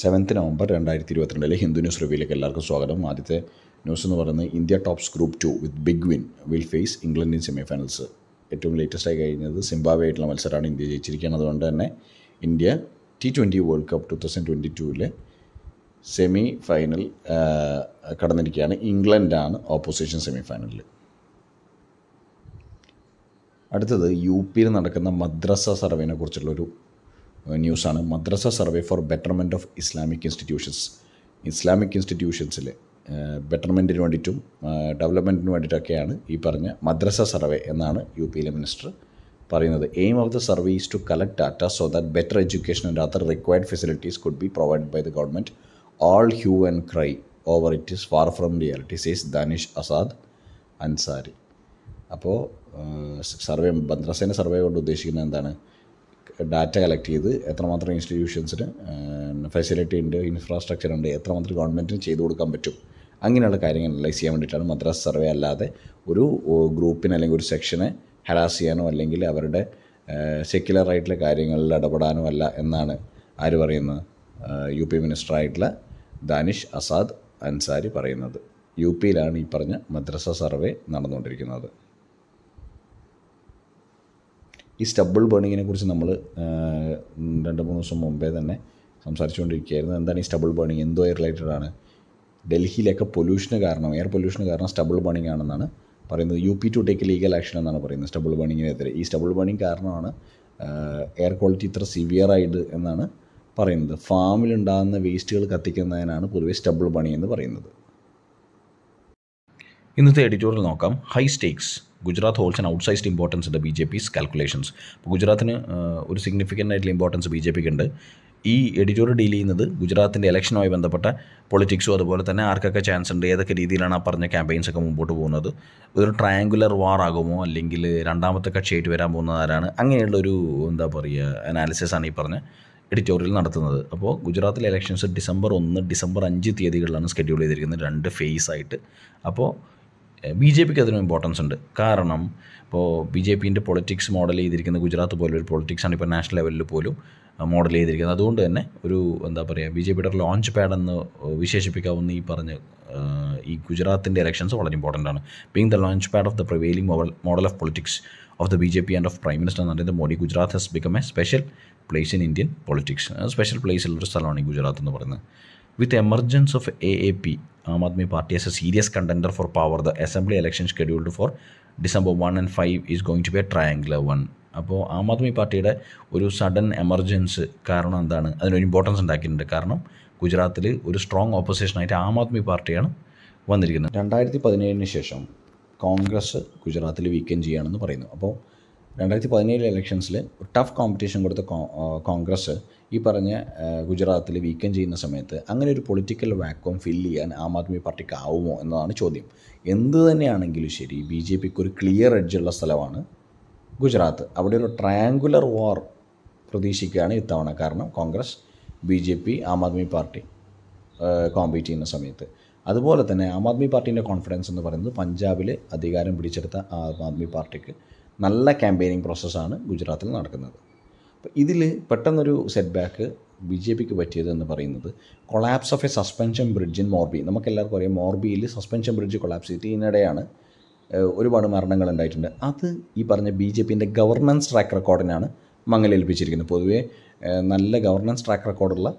Seventh November രണ്ടായിരത്തി ഇരുപത്തിരണ്ടിലെ Hindu news റിവ്യൂയിലേക്ക് എല്ലാവർക്കും സ്വാഗതം. ആദ്യത്തെ ന്യൂസ് എന്ന് പറയുന്നത് India tops group two with big win will face ഇംഗ്ലണ്ടിൻ in semi finals ഏറ്റവും ലേറ്റസ്റ്റ് ആയി കഴിഞ്ഞത് സിംബാബെ ആയിട്ടുള്ള മത്സരമാണ് ഇന്ത്യ ജയിച്ചിരിക്കുന്നത്. അതുകൊണ്ട് തന്നെ India T twenty world cup two thousand twenty ടൂവിലെ semi final കടന്നിരിക്കുകയാണ്. ഇംഗ്ലണ്ടാണ് ഓപ്പോസിഷൻ സെമി ഫൈനലിൽ അടുത്തത് യു പിയിൽ നടക്കുന്ന മദ്രസ സർവേനെ കുറിച്ചുള്ളൊരു ന്യൂസാണ്. Madrasa survey for betterment of Islamic institutions. Islamic ഇൻസ്റ്റിറ്റ്യൂഷൻസിൽ ബെറ്റർമെന്റിന് വേണ്ടിയിട്ടും ഡെവലപ്മെന്റിന് വേണ്ടിയിട്ടൊക്കെയാണ് ഈ പറഞ്ഞ മദ്രസ സർവേ എന്നാണ് യു പിയിലെ മിനിസ്റ്റർ പറയുന്നത്. Aim of the survey is to collect data so that better education and other required facilities could be provide by the government all hue and cry over it is far from reality says Danish Azad Ansari അപ്പോൾ survey മദ്രസേന്റെ survey കൊണ്ട് ഉദ്ദേശിക്കുന്നത് എന്താണ്? Data collect ചെയ്ത് എത്രമാത്രം ഇൻസ്റ്റിറ്റ്യൂഷൻസിന് facility ഉണ്ട് infrastructure ഉണ്ട് എത്രമാത്രം ഗവൺമെന്റിന് ചെയ്തു കൊടുക്കാൻ പറ്റും അങ്ങനെയുള്ള കാര്യങ്ങൾ അനലൈസ് ചെയ്യാൻ വേണ്ടിയിട്ടാണ് മദ്രാസ് സർവേ അല്ലാതെ ഒരു ഗ്രൂപ്പിന് അല്ലെങ്കിൽ ഒരു സെക്ഷനെ ഹരാസ് ചെയ്യാനോ അല്ലെങ്കിൽ അവരുടെ സെക്യുലർ ആയിട്ടുള്ള കാര്യങ്ങളിൽ ഇടപെടാനോ അല്ല എന്നാണ് ആര് പറയുന്നത്? യു പി മിനിസ്റ്ററായിട്ടുള്ള ദാനിഷ് അസാദ് അൻസാരി പറയുന്നത്. യു പിയിലാണ് ഈ പറഞ്ഞ മദ്രസ സർവേ നടന്നുകൊണ്ടിരിക്കുന്നത്. ഈ സ്റ്റബിൾ ബേണിങ്ങിനെ കുറിച്ച് നമ്മൾ രണ്ട് മൂന്ന് ദിവസം മുമ്പേ തന്നെ സംസാരിച്ചുകൊണ്ടിരിക്കുകയായിരുന്നു. എന്താണ് ഈ സ്റ്റബിൾ ബേണിങ്? എന്തോ റിലേറ്റഡ് ആണ്? ഡൽഹിയിലൊക്കെ പൊല്യൂഷന് കാരണം എയർ പൊല്യൂഷന് കാരണം സ്റ്റബിൾ ബേണിംഗ് ആണെന്നാണ് പറയുന്നത്. U P to take legal action എന്നാണ് പറയുന്നത് സ്റ്റബിൾ ബേണിങ്ങിനെതിരെ. ഈ സ്റ്റബിൾ ബേണിംഗ് കാരണമാണ് എയർ ക്വാളിറ്റി ഇത്ര സിവിയർ ആയിട്ട് എന്നാണ് പറയുന്നത്. ഫാമിലുണ്ടാകുന്ന വേസ്റ്റുകൾ കത്തിക്കുന്നതിനാണ് പൊതുവെ സ്റ്റബിൾ ബണി എന്ന് പറയുന്നത്. ഇന്നത്തെ എഡിറ്റോറിയൽ നോക്കാം. High stakes Gujarat holds and outsized importance ഉണ്ട് ബി ജെ പിസ് കാൽക്കുലേഷൻസ് ഗുജറാത്തിന് ഒരു സിഗ്നിഫിക്കന്റ് ആയിട്ടുള്ള ഇമ്പോർട്ടൻസ് ബി ജെ പിക്ക് ഉണ്ട്. ഈ എഡിറ്റോറിയൽ ഡീൽ ചെയ്യുന്നത് ഗുജറാത്തിന്റെ ഇലക്ഷനുമായി ബന്ധപ്പെട്ട പൊളിറ്റിക്സും അതുപോലെ തന്നെ ആർക്കൊക്കെ ചാൻസ് ഉണ്ട് ഏതൊക്കെ രീതിയിലാണ് ആ പറഞ്ഞ ക്യാമ്പയിൻസ് ഒക്കെ മുമ്പോട്ട് പോകുന്നത്. ഒരു ട്രയാങ്കുലർ വാർ ആകുമോ അല്ലെങ്കിൽ രണ്ടാമത്തെ കക്ഷിയായിട്ട് വരാൻ പോകുന്നത് ആരാണ്? അങ്ങനെയുള്ള ഒരു എന്താ പറയുക അനാലിസിസ് ആണ് ഈ പറഞ്ഞ എഡിറ്റോറിയൽ നടത്തുന്നത്. അപ്പോൾ ഗുജറാത്തിലെ ഇലക്ഷൻസ് ഡിസംബർ ഒന്ന് ഡിസംബർ അഞ്ച് തീയതികളിലാണ് സ്കെഡ്യൂൾ ചെയ്തിരിക്കുന്നത്. രണ്ട് ഫേസ് ആയിട്ട്. അപ്പോൾ ബി ജെ പിക്ക് അതിനും ഇമ്പോർട്ടൻസ് ഉണ്ട്. കാരണം ഇപ്പോൾ ബി ജെ പിന്റെ പൊളിറ്റിക്സ് മോഡൽ ചെയ്തിരിക്കുന്ന ഗുജറാത്ത് പോലൊരു ഒരു പൊളിറ്റിക്സാണ് ഇപ്പോൾ നാഷണൽ ലെവലിൽ പോലും മോഡൽ ചെയ്തിരിക്കുന്നത്. അതുകൊണ്ട് തന്നെ ഒരു എന്താ പറയുക ബി ജെ പിയുടെ ലോഞ്ച് പാഡ് എന്ന് വിശേഷിപ്പിക്കാവുന്ന ഈ പറഞ്ഞ ഈ ഗുജറാത്തിന്റെ ഇലക്ഷൻസ് വളരെ ഇമ്പോർട്ടന്റ് ആണ്. Being the launch pad of the prevailing model model of politics of the B J P and of prime minister Narendra Modi Gujarat has become a special place in Indian politics special പ്ലേസിലൊരു സ്ഥലമാണ് ഈ ഗുജറാത്ത് എന്ന് പറയുന്നത്. With emergence of A A P Aam Aadmi party as a serious contender for power the assembly election scheduled for December one and five is going to be a triangular one അപ്പോൾ ആം ആദ്മി പാർട്ടിയുടെ ഒരു sudden emergence കാരണം എന്താണ്? അതിനൊരു importance ഉണ്ടാക്കിയിട്ടുണ്ട്. കാരണം ഗുജറാത്തിൽ ഒരു സ്ട്രോങ് ഓപ്പോസിഷനായിട്ട് ആം ആദ്മി പാർട്ടിയാണ് വന്നിരിക്കുന്നത്. രണ്ടായിരത്തി പതിനേഴിന് ശേഷം കോൺഗ്രസ് ഗുജറാത്തിൽ വീക്കെൻ ചെയ്യുകയാണെന്ന് പറയുന്നു. അപ്പോൾ രണ്ടായിരത്തി പതിനേഴ് ഇലക്ഷൻസിൽ ടഫ് കോമ്പറ്റീഷൻ കൊടുത്ത കോൺഗ്രസ് ഈ പറഞ്ഞ ഗുജറാത്തിൽ വീക്കം ചെയ്യുന്ന സമയത്ത് അങ്ങനെ ഒരു പൊളിറ്റിക്കൽ വാക്വം ഫില്ല് ചെയ്യാൻ ആം ആദ്മി പാർട്ടിക്ക് ആവുമോ എന്നതാണ് ചോദ്യം. എന്ത് തന്നെയാണെങ്കിലും ശരി ബി ജെ പിക്ക് ഒരു ക്ലിയർ എഡ്ജുള്ള സ്ഥലമാണ് ഗുജറാത്ത്. അവിടെ ഒരു ട്രയാങ്കുലർ വാർ പ്രതീക്ഷിക്കുകയാണ് ഇത്തവണ. കാരണം Congress B J P Aam Aadmi party compete ചെയ്യുന്ന സമയത്ത്. അതുപോലെ തന്നെ ആം ആദ്മി പാർട്ടീന്റെ കോൺഫിഡൻസ് എന്ന് പറയുന്നത് പഞ്ചാബിൽ അധികാരം പിടിച്ചെടുത്ത ആം ആദ്മി പാർട്ടിക്ക് നല്ല ക്യാമ്പയിനിങ് പ്രോസസ്സാണ് ഗുജറാത്തിൽ നടക്കുന്നത്. ഇതിൽ പെട്ടെന്നൊരു സെറ്റ് ബാക്ക് ബി ജെ പിക്ക് പറ്റിയത് എന്ന് പറയുന്നത് collapse of a suspension bridge in Morbi നമുക്കെല്ലാവർക്കും അറിയാം മോർബിയിൽ സസ്പെൻഷൻ ബ്രിഡ്ജ് കൊളാപ്സ് ചെയ്തിട്ട് ഇതിനിടെയാണ് ഒരുപാട് മരണങ്ങൾ ഉണ്ടായിട്ടുണ്ട്. അത് ഈ പറഞ്ഞ ബി ജെ പിന്റെ ഗവർണൻസ് ട്രാക്ക് റെക്കോർഡിനാണ് മങ്ങലേൽപ്പിച്ചിരിക്കുന്നത്. പൊതുവേ നല്ല ഗവർണൻസ് ട്രാക്ക് റെക്കോർഡുള്ള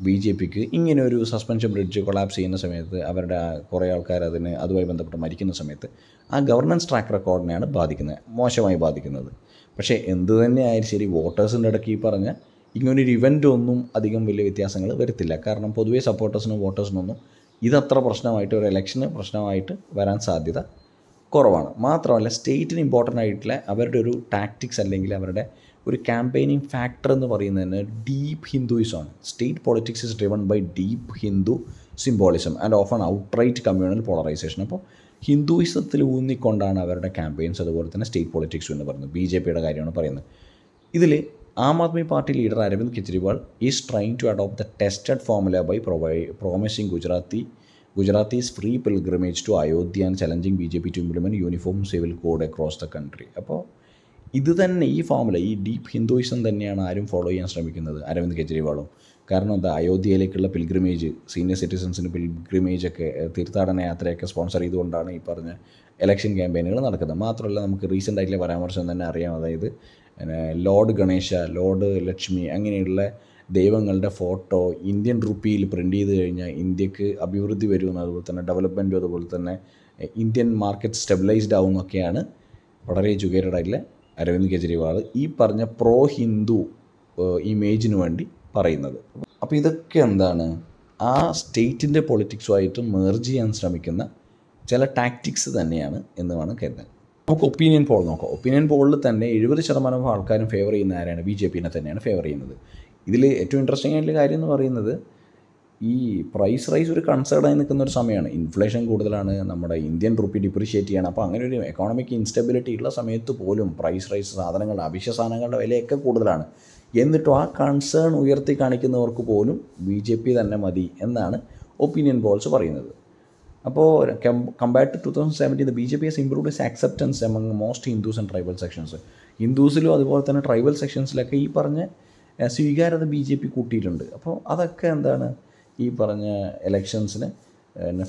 ബി ജെ പിക്ക് ഇങ്ങനെ ഒരു സസ്പെൻഷൻ ബ്രിഡ്ജ് കൊളാപ്സ് ചെയ്യുന്ന സമയത്ത് അവരുടെ കുറേ ആൾക്കാർ അതിന് അതുമായി ബന്ധപ്പെട്ട് മരിക്കുന്ന സമയത്ത് ആ ഗവർണൻസ് ട്രാക്ക് റെക്കോർഡിനെയാണ് ബാധിക്കുന്നത് മോശമായി ബാധിക്കുന്നത്. പക്ഷേ എന്ത് തന്നെ ആയാലും ശരി വോട്ടേഴ്സിന്റെ ഇടയ്ക്ക് ഈ പറഞ്ഞ ഇങ്ങനൊരു ഇവന്റ് ഒന്നും അധികം വലിയ വ്യത്യാസങ്ങൾ വരത്തില്ല. കാരണം പൊതുവേ സപ്പോർട്ടേഴ്സിനും വോട്ടേഴ്സിനൊന്നും ഇതത്ര പ്രശ്നമായിട്ട് ഒരു ഇലക്ഷന് പ്രശ്നമായിട്ട് വരാൻ സാധ്യത കുറവാണ്. മാത്രമല്ല സ്റ്റേറ്റിന് ഇമ്പോർട്ടന്റ് ആയിട്ടുള്ള അവരുടെ ഒരു ടാക്ടിക്സ് അല്ലെങ്കിൽ അവരുടെ ഒരു ക്യാമ്പയിനിങ് ഫാക്ടർ എന്ന് പറയുന്നതിന് deep ഹിന്ദുയിസമാണ് state politics is driven by deep Hindu symbolism and of an outright communal polarisation അപ്പോൾ ഹിന്ദുയിസത്തിൽ ഊന്നിക്കൊണ്ടാണ് അവരുടെ ക്യാമ്പയിൻസ് അതുപോലെ തന്നെ സ്റ്റേറ്റ് പൊളിറ്റിക്സ് എന്ന് പറയുന്നത്. ബി ജെ പിയുടെ കാര്യമാണ് പറയുന്നത്. ഇതിൽ Aam Aadmi party leader Arvind Kejriwal is trying to adopt the tested formula by provi promising Gujarati Gujaratis free pilgrimage to Ayodhya and challenging B J P to implement uniform civil code across the country അപ്പോൾ ഇത് തന്നെ ഈ formula ഈ deep Hinduism തന്നെയാണ് ആരും follow ചെയ്യാൻ ശ്രമിക്കുന്നത് അരവിന്ദ് കെജ്രിവാളും. കാരണം എന്താ അയോധ്യയിലേക്കുള്ള പിൽഗ്രിമേജ് സീനിയർ സിറ്റിസൻസിന് പിൽഗ്രിമേജ് ഒക്കെ തീർത്ഥാടന യാത്രയൊക്കെ സ്പോൺസർ ചെയ്തുകൊണ്ടാണ് ഈ പറഞ്ഞ ഇലക്ഷൻ ക്യാമ്പയിനുകൾ നടക്കുന്നത്. മാത്രമല്ല നമുക്ക് റീസെന്റ് ആയിട്ടുള്ള പരാമർശം തന്നെ അറിയാം. അതായത് ലോർഡ് ഗണേശ ലോർഡ് ലക്ഷ്മി അങ്ങനെയുള്ള ദൈവങ്ങളുടെ ഫോട്ടോ ഇന്ത്യൻ റുപ്പിയിൽ പ്രിന്റ് ചെയ്ത് കഴിഞ്ഞാൽ ഇന്ത്യയ്ക്ക് അഭിവൃദ്ധി വരുമെന്ന് അതുപോലെ തന്നെ ഡെവലപ്മെന്റും അതുപോലെ തന്നെ ഇന്ത്യൻ മാർക്കറ്റ് സ്റ്റെബിലൈസ്ഡ് ആവുമെന്നൊക്കെയാണ് വളരെ ആയിട്ടുള്ള അരവിന്ദ് കെജ്രിവാൾ ഈ പറഞ്ഞ പ്രോ ഹിന്ദു ഇമേജിന് വേണ്ടി പറയുന്നത്. അപ്പോൾ ഇതൊക്കെ എന്താണ്? ആ സ്റ്റേറ്റിന്റെ പൊളിറ്റിക്സുമായിട്ട് മേർജ് ചെയ്യാൻ ശ്രമിക്കുന്ന ചില ടാക്ടിക്സ് തന്നെയാണ് എന്ന് വേണം കരുതാൻ. നമുക്ക് ഒപ്പീനിയൻ പോൾ നോക്കാം. ഒപ്പീനിയൻ പോളിൽ തന്നെ എഴുപത് ശതമാനം ആൾക്കാരും ഫേവർ ചെയ്യുന്ന ആരാണ്? ബി ജെ പിനെ തന്നെയാണ് ഫേവർ ചെയ്യുന്നത്. ഇതിൽ ഏറ്റവും ഇൻട്രസ്റ്റിംഗ് ആയിട്ടുള്ള കാര്യം എന്ന് പറയുന്നത് ഈ പ്രൈസ് റൈസ് ഒരു കൺസേൺ ആയി നിൽക്കുന്ന ഒരു സമയമാണ് ഇൻഫ്ലേഷൻ കൂടുതലാണ് നമ്മുടെ ഇന്ത്യൻ റുപ്പി ഡിപ്രിഷിയേറ്റ് ചെയ്യണം. അപ്പോൾ അങ്ങനെ ഒരു എക്കോണമിക് ഇൻസ്റ്റബിലിറ്റി ഉള്ള സമയത്ത് പോലും പ്രൈസ് റൈസ് സാധനങ്ങൾ അവശ്യ സാധനങ്ങളുടെ വിലയൊക്കെ കൂടുതലാണ്. എന്നിട്ടും ആ കൺസേൺ ഉയർത്തി കാണിക്കുന്നവർക്ക് പോലും ബി ജെ പി തന്നെ മതി എന്നാണ് ഒപ്പീനിയൻ പോൾസ് പറയുന്നത്. അപ്പോൾ compared to two thousand seventeen B J P's improved is acceptance among most Hindus and tribal sections ഹിന്ദുസിലും അതുപോലെ തന്നെ ട്രൈബൽ സെക്ഷൻസിലൊക്കെ ഈ പറഞ്ഞ സ്വീകാര്യത ബി ജെ പി കൂട്ടിയിട്ടുണ്ട്. അപ്പോൾ അതൊക്കെ എന്താണ്? ഈ പറഞ്ഞ ഇലക്ഷൻസിന്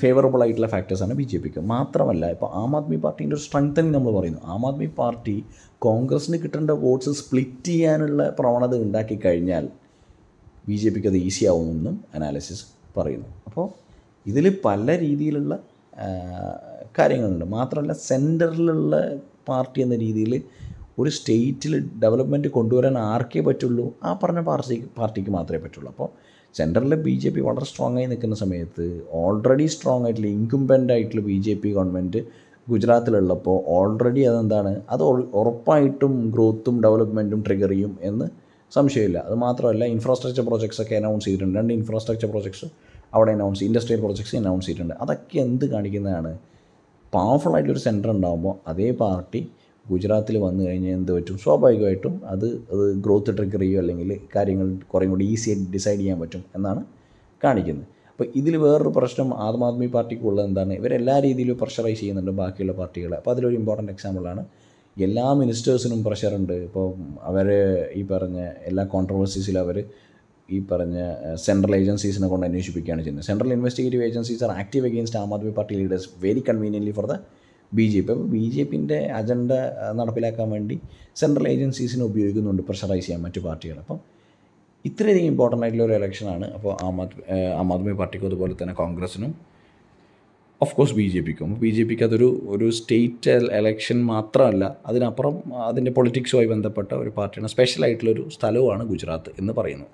ഫേവറബിൾ ആയിട്ടുള്ള ഫാക്ടേഴ്സാണ് ബി ജെ പിക്ക്. മാത്രമല്ല ഇപ്പോൾ ആം ആദ്മി പാർട്ടീന്റെ ഒരു സ്ട്രെങ്തനിങ് നമ്മൾ പറയുന്നു. ആം ആദ്മി പാർട്ടി കോൺഗ്രസിന് കിട്ടേണ്ട വോട്ട്സ് സ്പ്ലിറ്റ് ചെയ്യാനുള്ള പ്രവണത ഉണ്ടാക്കി കഴിഞ്ഞാൽ ബി ജെ പിക്ക് അത് ഈസി ആവുമെന്നും അനാലിസിസ് പറയുന്നു. അപ്പോൾ ഇതിൽ പല രീതിയിലുള്ള കാര്യങ്ങളുണ്ട്. മാത്രമല്ല സെന്ററിലുള്ള പാർട്ടി എന്ന രീതിയിൽ ഒരു സ്റ്റേറ്റിൽ ഡെവലപ്മെന്റ് കൊണ്ടുവരാൻ ആർക്കേ പറ്റുള്ളൂ? ആ പറഞ്ഞ പാർട്ടി പാർട്ടിക്ക് മാത്രമേ പറ്റുള്ളൂ. അപ്പോൾ സെന്ററിൽ ബി ജെ പി വളരെ സ്ട്രോങ് ആയി നിൽക്കുന്ന സമയത്ത് ഓൾറെഡി സ്ട്രോങ് ആയിട്ടുള്ള ഇൻകുംബന്റ് ആയിട്ടുള്ള ബി ജെ പി ഗവൺമെന്റ് ഗുജറാത്തിലുള്ളപ്പോൾ ഓൾറെഡി അതെന്താണ്? അത് ഉറപ്പായിട്ടും ഗ്രോത്തും ഡെവലപ്മെന്റും ട്രിഗർ ചെയ്യും എന്ന് സംശയമില്ല. അത് മാത്രമല്ല ഇൻഫ്രാസ്ട്രക്ചർ പ്രോജക്ട്സ് ഒക്കെ അനൗൺസ് ചെയ്തിട്ടുണ്ട്. രണ്ട് ഇൻഫ്രാസ്ട്രക്ചർ പ്രോജക്ട്സ് അവിടെ അനൗൺസ് ഇൻഡസ്ട്രിയൽ പ്രോജക്ട്സ് അനൗൺസ് ചെയ്തിട്ടുണ്ട്. അതൊക്കെ എന്ത് കാണിക്കുന്നതാണ്? പവർഫുൾ ആയിട്ടൊരു സെന്റർ ഉണ്ടാകുമ്പോൾ അതേ പാർട്ടി ഗുജറാത്തിൽ വന്നു കഴിഞ്ഞാൽ എന്ത് പറ്റും? സ്വാഭാവികമായിട്ടും അത് അത് ഗ്രോത്ത് ട്രിഗർ ചെയ്യും അല്ലെങ്കിൽ കാര്യങ്ങൾ കുറേ കൂടി ഈസി ആയിട്ട് ഡിസൈഡ് ചെയ്യാൻ പറ്റും എന്നാണ് കാണിക്കുന്നത്. അപ്പോൾ ഇതിൽ വേറൊരു പ്രശ്നം ആം ആദ്മി പാർട്ടിക്കുള്ളത് എന്താണ്? ഇവരെല്ലാ രീതിയിലും പ്രഷറൈസ് ചെയ്യുന്നുണ്ട് ബാക്കിയുള്ള പാർട്ടികളെ. അപ്പോൾ അതിലൊരു ഇമ്പോർട്ടന്റ് എക്സാമ്പിളാണ് എല്ലാ മിനിസ്റ്റേഴ്സിനും പ്രഷറുണ്ട് ഇപ്പോൾ അവർ ഈ പറഞ്ഞ എല്ലാ കോൺട്രവേഴ്സീസിലും അവർ ഈ പറഞ്ഞ സെൻട്രൽ ഏജൻസീസിനെ കൊണ്ട് അന്വേഷിപ്പിക്കുകയാണ് ചെയ്യുന്നത്. Central investigative agencies are active against Aam Aadmi party leaders very conveniently for the B J P. അപ്പോൾ ബി ജെ പിന്റെ അജണ്ട നടപ്പിലാക്കാൻ വേണ്ടി സെൻട്രൽ ഏജൻസീസിനെ ഉപയോഗിക്കുന്നുണ്ട് പ്രഷറൈസ് ചെയ്യാൻ മറ്റു പാർട്ടികൾ. അപ്പം ഇത്രയധികം ഇമ്പോർട്ടന്റ് ആയിട്ടുള്ള ഒരു ഇലക്ഷനാണ് അപ്പോൾ ആം ആദ്മി ആം ആദ്മി പാർട്ടിക്കും അതുപോലെ തന്നെ കോൺഗ്രസിനും ഓഫ് കോഴ്സ് ബി ജെ പിക്കും. ബി ജെ പിക്ക് അതൊരു ഒരു സ്റ്റേറ്റ് എലക്ഷൻ മാത്രമല്ല അതിനപ്പുറം അതിന്റെ പൊളിറ്റിക്സുമായി ബന്ധപ്പെട്ട ഒരു പാർട്ടിയാണ്. സ്പെഷ്യലായിട്ടുള്ളൊരു സ്ഥലവുമാണ് ഗുജറാത്ത് എന്ന് പറയുന്നു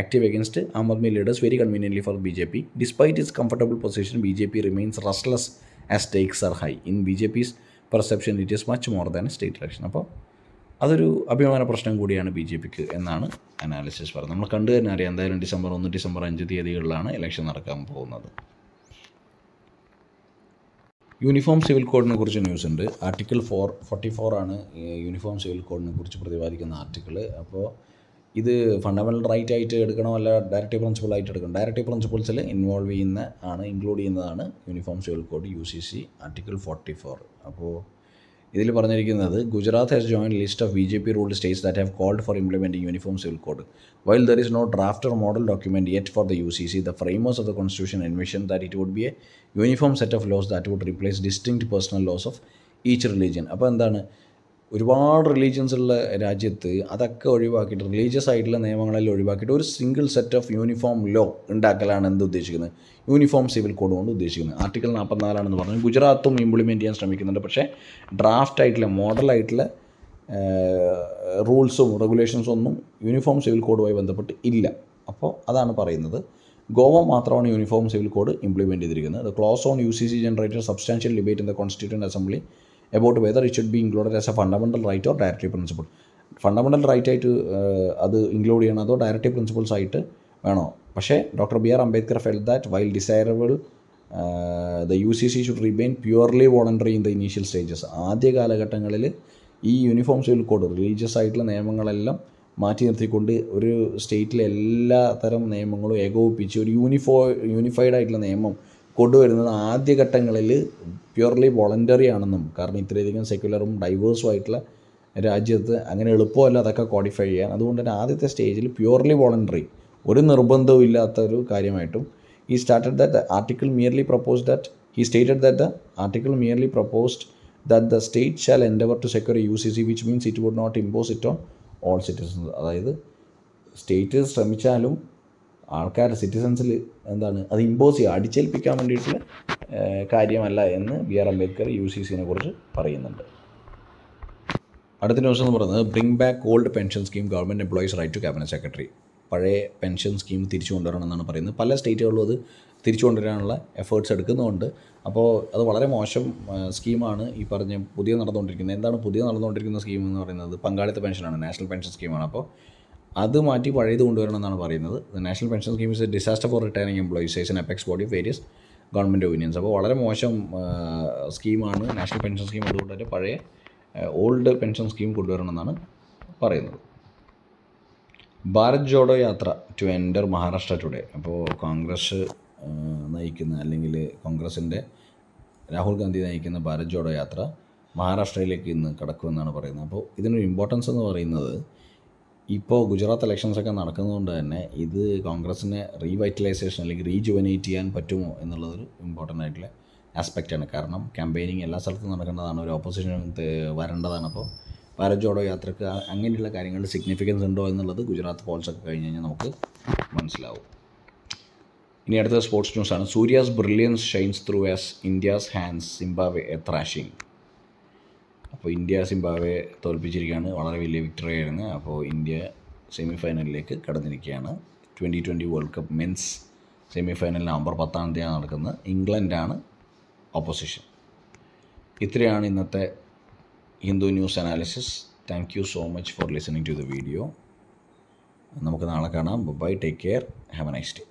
active against Aam Aadmi leaders very conveniently for B J P despite its comfortable position B J P remains restless as stakes are high in B J P's perception it is much more than state election അപ്പോൾ അതൊരു അഭിമാന പ്രശ്നം കൂടിയാണ് B J പിക്ക് എന്നാണ് analysis പറയുന്നത്. നമ്മൾ കണ്ടു തന്നെ അറിയാം എന്തായാലും ഡിസംബർ ഒന്ന് ഡിസംബർ അഞ്ച് തീയതികളിലാണ് ഇലക്ഷൻ നടക്കാൻ പോകുന്നത്. യൂണിഫോം സിവിൽ കോഡിനെ കുറിച്ച് ന്യൂസ് ഉണ്ട്. ആർട്ടിക്കിൾ ഫോർ ഫോർട്ടി ഫോർ ആണ് യൂണിഫോം സിവിൽ കോഡിനെ കുറിച്ച് പ്രതിപാദിക്കുന്ന ആർട്ടിക്കിൾ അപ്പോൾ ഇത് ഫണ്ടമെന്റൽ റൈറ്റ് ആയിട്ട് എടുക്കണോ അല്ല ഡയറക്റ്റീവ് പ്രിൻസിപ്പൾ ആയിട്ട് എടുക്കണം? ഡയറക്റ്റീവ് പ്രിൻസിപ്പിൾസിൽ ഇൻവോൾവ് ചെയ്യുന്ന ആണ് ഇൻക്ലൂഡ് ചെയ്യുന്നതാണ് uniform civil code U C C article forty four അപ്പോൾ ഇതിൽ പറഞ്ഞിരിക്കുന്നത് Gujarat has join list of B J P ruled states that have called for implementing uniform civil code while there is no draft or model document yet for the U C C the framers of the constitution envision that it would be a uniform set of laws that would replace distinct personal laws of each religion അപ്പോൾ എന്താണ്? ഒരുപാട് religions ഉള്ള രാജ്യത്ത് അതൊക്കെ ഒഴിവാക്കിയിട്ട് religious ആയിട്ടുള്ള നിയമങ്ങളെല്ലാം ഒഴിവാക്കിയിട്ട് ഒരു single set of uniform law ഉണ്ടാക്കലാണ് എന്ത് ഉദ്ദേശിക്കുന്നത്? യൂണിഫോം സിവിൽ കോഡ് കൊണ്ട് ഉദ്ദേശിക്കുന്നത്. ആർട്ടിക്കിൾ നാൽപ്പത്തിനാലാണെന്ന് പറഞ്ഞു. ഗുജറാത്തും ഇംപ്ലിമെന്റ് ചെയ്യാൻ ശ്രമിക്കുന്നുണ്ട്. പക്ഷേ ഡ്രാഫ്റ്റ് ആയിട്ടുള്ള മോഡലായിട്ടുള്ള റൂൾസും റെഗുലേഷൻസും ഒന്നും യൂണിഫോം സിവിൽ കോഡുമായി ബന്ധപ്പെട്ട് ഇല്ല. അപ്പോൾ അതാണ് പറയുന്നത്. ഗോവ മാത്രമാണ് യൂണിഫോം സിവിൽ കോഡ് ഇംപ്ലിമെന്റ് ചെയ്തിരിക്കുന്നത്. The clause on U C C generated substantial debate in the constitution assembly about whether it should be included as a fundamental right or directive principle fundamental right ആയിട്ട് അത് include ചെയ്യണം അതോ directive principles ആയിട്ട് വേണോ? പക്ഷേ doctor B R Ambedkar felt that while desirable the U C C should remain purely voluntary in the initial stages ആദ്യ കാലഘട്ടങ്ങളിൽ ഈ യൂണിഫോം സിവിൽ കോഡ് റിലീജിയസ് ആയിട്ടുള്ള നിയമങ്ങളെല്ലാം മാറ്റി നിർത്തിക്കൊണ്ട് ഒരു സ്റ്റേറ്റിലെ എല്ലാ തരം നിയമങ്ങളും ഏകോപിപ്പിച്ച് ഒരു യൂണിഫോ യൂണിഫൈഡ് ആയിട്ടുള്ള നിയമം കൊണ്ടുവരുന്നത് ആദ്യഘട്ടങ്ങളിൽ പ്യുവർലി വോളണ്ടറി ആണെന്നും കാരണം ഇത്രയധികം സെക്യുലറും ഡൈവേഴ്സും ആയിട്ടുള്ള രാജ്യത്ത് അങ്ങനെ എളുപ്പമല്ല അതൊക്കെ ക്വാളിഫൈ ചെയ്യാൻ. അതുകൊണ്ട് തന്നെ ആദ്യത്തെ സ്റ്റേജിൽ പ്യുവർലി വോളണ്ടറി ഒരു നിർബന്ധവും ഇല്ലാത്ത ഒരു കാര്യമായിട്ടും ഈ started that article merely propose that he stated that article merely proposed that the state shall endeavour to secure U C C which means it would not impose it on all citizens അതായത് state ശ്രമിച്ചാലും ആൾക്കാർ സിറ്റിസൺസിൽ എന്താണ് അത് impose ചെയ്യുക അടിച്ചേൽപ്പിക്കാൻ വേണ്ടിയിട്ടുള്ള കാര്യമല്ല എന്ന് B R Ambedkar U C സിനെ കുറിച്ച് പറയുന്നുണ്ട്. അടുത്ത ന്യൂസ് എന്ന് പറയുന്നത് bring back old pension scheme government employees write to cabinet secretary പഴയ പെൻഷൻ സ്കീം തിരിച്ചു കൊണ്ടുവരണം എന്നാണ് പറയുന്നത്. പല സ്റ്റേറ്റുകളിലും അത് തിരിച്ചു കൊണ്ടുവരാനുള്ള എഫേർട്സ് എടുക്കുന്നുണ്ട് അപ്പോൾ അത് വളരെ മോശം സ്കീമാണ് ഈ പറഞ്ഞ പുതിയ നടന്നുകൊണ്ടിരിക്കുന്നത്. എന്താണ് പുതിയ നടന്നുകൊണ്ടിരിക്കുന്ന സ്കീം എന്ന് പറയുന്നത്? പങ്കാളിത്ത പെൻഷനാണ് നാഷണൽ പെൻഷൻ സ്കീമാണ് അപ്പോൾ അത് മാറ്റി പഴയത് കൊണ്ടുവരണം എന്നാണ് പറയുന്നത്. National pension scheme is a disaster for retiring employees as an apex body various government opinions അപ്പോൾ വളരെ മോശം സ്കീമാണ് നാഷണൽ പെൻഷൻ സ്കീം അതുകൊണ്ട് തന്നെ പഴയ ഓൾഡ് പെൻഷൻ സ്കീം കൊണ്ടുവരണം എന്നാണ് പറയുന്നത്. ഭാരത് ജോഡോ യാത്ര ടു എന്റർ മഹാരാഷ്ട്ര ടുഡേ അപ്പോൾ കോൺഗ്രസ് നയിക്കുന്ന അല്ലെങ്കിൽ കോൺഗ്രസിന്റെ രാഹുൽ ഗാന്ധി നയിക്കുന്ന ഭാരത് ജോഡോ യാത്ര മഹാരാഷ്ട്രയിലേക്ക് ഇന്ന് കടക്കുമെന്നാണ് പറയുന്നത്. അപ്പോൾ ഇതിനൊരു ഇമ്പോർട്ടൻസ് എന്ന് പറയുന്നത് ഇപ്പോൾ ഗുജറാത്ത് ഇലക്ഷൻസൊക്കെ നടക്കുന്നതുകൊണ്ട് തന്നെ ഇത് കോൺഗ്രസിനെ റീവൈറ്റലൈസേഷൻ അല്ലെങ്കിൽ റീജുവനേറ്റ് ചെയ്യാൻ പറ്റുമോ എന്നുള്ളതൊരു ഇമ്പോർട്ടന്റ് ആയിട്ടുള്ള ആസ്പെക്റ്റാണ് കാരണം ക്യാമ്പയിനിങ് എല്ലാ സ്ഥലത്തും നടക്കേണ്ടതാണ്. ഒരു ഓപ്പോസിഷൻ വരേണ്ടതാണ്. അപ്പോൾ ഭാരത് ജോഡോ യാത്രയ്ക്ക് അങ്ങനെയുള്ള കാര്യങ്ങളുടെ സിഗ്നിഫിക്കൻസ് ഉണ്ടോ എന്നുള്ളത് ഗുജറാത്ത് പോൾസൊക്കെ കഴിഞ്ഞ് കഴിഞ്ഞാൽ നമുക്ക് മനസ്സിലാവും. ഇനി അടുത്ത സ്പോർട്സ് ന്യൂസാണ് Surya's brilliance shines through as India's hands Zimbabwe a thrashing അപ്പോൾ ഇന്ത്യ സിംബാവെ തോൽപ്പിച്ചിരിക്കുകയാണ്. വളരെ വലിയ വിക്ടറി ആയിരുന്നു അപ്പോൾ ഇന്ത്യ സെമി ഫൈനലിലേക്ക് കടന്നിരിക്കുകയാണ്. Twenty twenty world cup men's semi final November പത്താം തീയതിയാണ് നടക്കുന്നത്. ഇംഗ്ലണ്ടാണ് ഓപ്പോസിഷൻ ഇത്രയാണ് ഇന്നത്തെ Hindu news analysis thank you so much for listening to the video നമുക്ക് നാളെ കാണാം. Bye take care have a nice day